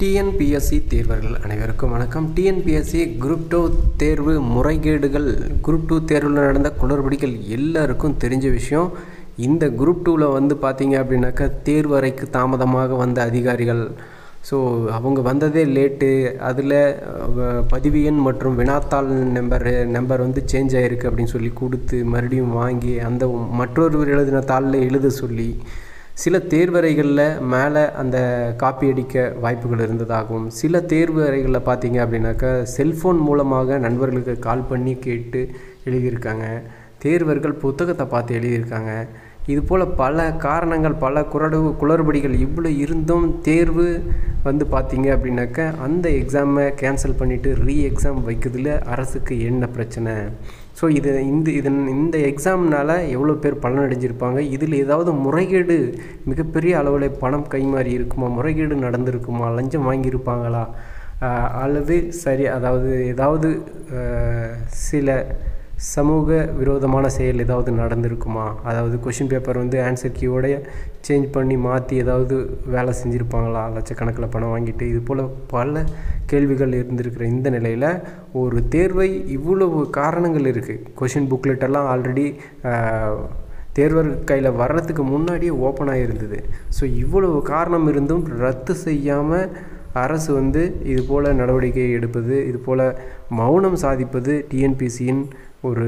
TNPSC தேர்வர்கள் அனைவருக்கும் வணக்கம். TNPSC group two தேர்வு முறைகேடுகள் குரூப் டூ தேர்வில் நடந்த குளறுபடிகள் எல்லாருக்கும் தெரிஞ்ச விஷயம். இந்த குரூப் டூவில் வந்து பார்த்தீங்க அப்படின்னாக்கா தேர்வறைக்கு தாமதமாக வந்த அதிகாரிகள். ஸோ அவங்க வந்ததே லேட்டு. அதில் பதிவு எண் மற்றும் வினாத்தாள் நம்பர் நம்பர் வந்து சேஞ்ச் ஆகிருக்கு அப்படின்னு சொல்லி கொடுத்து மறுபடியும் வாங்கி அந்த மற்றொருவர் எழுதின தாளில் எழுத சொல்லி சில தேர்வறைகளில் மேலே அந்த காப்பி அடிக்க வாய்ப்புகள் இருந்ததாகவும் சில தேர்வறைகளில் பார்த்தீங்க அப்படின்னாக்கா செல்ஃபோன் மூலமாக நண்பர்களுக்கு கால் பண்ணி கேட்டு எழுதியிருக்காங்க. தேர்வர்கள் புத்தகத்தை பார்த்து எழுதியிருக்காங்க. இதுபோல் பல காரணங்கள் பல குரடு குளறுபடிகள் இவ்வளோ இருந்தும் தேர்வு வந்து பார்த்தீங்க அப்படின்னாக்கா அந்த எக்ஸாமை கேன்சல் பண்ணிவிட்டு ரீ எக்ஸாம் வைக்கிறதுல அரசுக்கு என்ன பிரச்சனை? ஸோ இது இந்த இதன் இந்த எக்ஸாம்னால் எவ்வளோ பேர் பலனடைஞ்சிருப்பாங்க? இதில் ஏதாவது முறைகேடு மிகப்பெரிய அளவில் பணம் கைமாறி இருக்குமா? முறைகேடு நடந்திருக்குமா? லஞ்சம் வாங்கியிருப்பாங்களா? அல்லது சரி அதாவது ஏதாவது சில சமூக விரோதமான செயல் ஏதாவது நடந்திருக்குமா? அதாவது கொஷின் பேப்பர் வந்து ஆன்சர் கீயோடைய சேஞ்ச் பண்ணி மாற்றி ஏதாவது வேலை செஞ்சுருப்பாங்களா? லட்சக்கணக்கில் பணம் வாங்கிட்டு. இது போல் பல கேள்விகள் இருந்திருக்கிற இந்த நிலையில் ஒரு தேர்வை இவ்வளவு காரணங்கள் இருக்குது கொஷின் புக்லெட்டெல்லாம் ஆல்ரெடி தேர்வர் கையில் வர்றதுக்கு முன்னாடியே ஓப்பன் ஆகிருந்தது ஸோ இவ்வளவு காரணம் இருந்தும் ரத்து செய்யாமல் அரசு வந்து இது போல் நடவடிக்கை எடுப்பது இது போல் மௌனம் சாதிப்பது டிஎன்பிசியின் ஒரு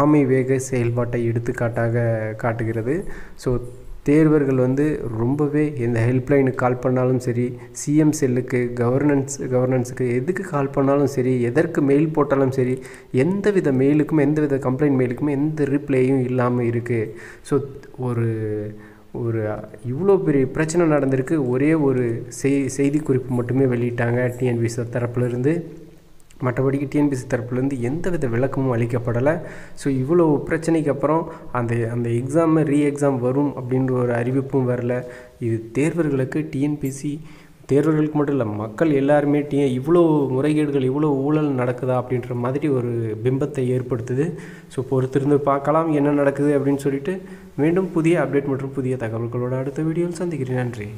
ஆமை வேக செயல்பாட்டை எடுத்துக்காட்டாக காட்டுகிறது. ஸோ தேர்வர்கள் வந்து ரொம்பவே எந்த ஹெல்ப்லைனுக்கு கால் பண்ணாலும் சரி சிஎம் செல்லுக்கு கவர்னன்ஸ் கவர்னன்ஸுக்கு எதுக்கு கால் பண்ணாலும் சரி எதற்கு மெயில் போட்டாலும் சரி எந்த வித மெயிலுக்கும் எந்த வித கம்ப்ளைண்ட் மெயிலுக்குமே எந்த ரிப்ளையும் இல்லாமல் இருக்குது ஸோ ஒரு ஒரு இவ்வளோ பெரிய பிரச்சனை நடந்திருக்கு. ஒரே ஒரு செய் செய்தி குறிப்பு மட்டுமே வெளியிட்டாங்க டிஎன்பிசி தரப்புலேருந்து. மற்றபடிக்கு டிஎன்பிசி தரப்புலேருந்து எந்த வித விளக்கமும் அளிக்கப்படலை. ஸோ இவ்வளோ பிரச்சனைக்கு அப்புறம் அந்த அந்த எக்ஸாமு ரீ எக்ஸாம் வரும் அப்படின்ற ஒரு அறிவிப்பும் வரல. இது தேர்வர்களுக்கு டிஎன்பிசி தேர்வர்களுக்கு மட்டும் இல்லை மக்கள் எல்லாருமே டீ இவ்வளோ முறைகேடுகள் இவ்வளோ ஊழல் நடக்குதா அப்படின்ற மாதிரி ஒரு பிம்பத்தை ஏற்படுத்துது. ஸோ பொறுத்திருந்து பார்க்கலாம் என்ன நடக்குது அப்படின்னு சொல்லிட்டு மீண்டும் புதிய அப்டேட் மற்றும் புதிய தகவல்களோடு அடுத்த வீடியோவில் சந்திக்கிறேன். நன்றி.